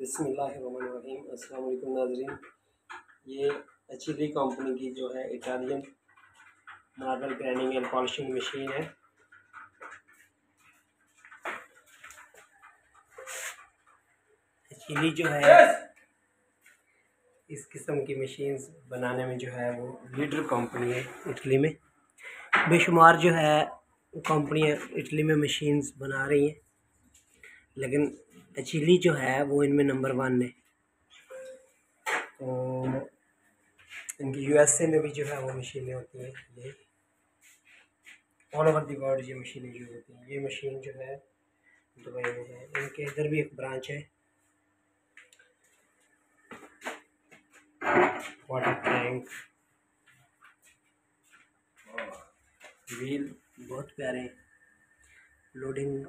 बिसमीम अस्सलाम नाजरीन। ये एच कंपनी की जो है Italian marble grinding and polishing machine है। एच जो है, इस किस्म की मशीन्स बनाने में जो है वो लीडर कंपनी है इटली में। बेशुमार जो है कंपनियाँ इटली में मशीन्स बना रही हैं। लेकिन चिली जो है, वो इनमें नंबर वन है। तो इनकी यूएसए में भी जो है, वो मशीनें होती हैं। ये ऑल ओवर दी वर्ल्ड ये मशीनें जो होती हैं। ये मशीन जो है, दुबई में है। इनके इधर भी एक ब्रांच है। वाटर टैंक व्हील बहुत प्यारे। लोडिंग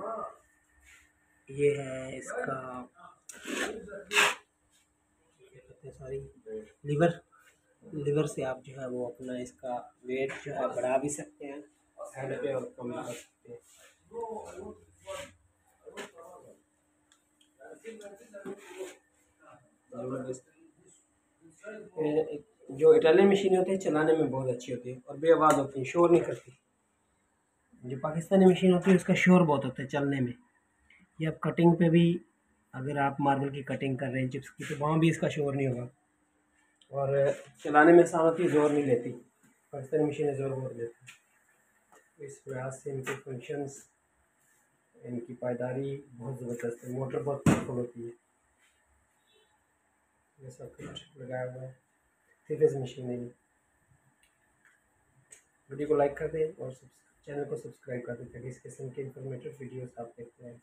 ये है इसका सॉरी लीवर लीवर से आप जो है वो अपना इसका वेट जो है बढ़ा भी सकते हैं। हेड पे और कम कर सकते हैं। जो इटालियन मशीन होती है चलाने में बहुत अच्छी होती है और बेआवाज़ होती है शोर नहीं करती। जो पाकिस्तानी मशीन होती है उसका शोर बहुत होता है चलने में। ये कटिंग पे भी अगर आप मार्बल की कटिंग कर रहे हैं चिप्स की तो वहाँ भी इसका शोर नहीं होगा। और चलाने में साथ ही ज़ोर नहीं लेती। पाकिस्तानी मशीनें ज़ोर बहुत लेती तो इस प्रयास से इनके फ़ंक्शंस इनकी पायदारी बहुत ज़बरदस्त है। मोटर बहुत पावरफुल होती है। ये सब कुछ लगाया हुआ है। थ्री मशीन है वीडियो को लाइक कर दें और चैनल को सब्सक्राइब कर दें ताकि इस किस्म के इन्फॉर्मेटिव वीडियोस आप देखते हैं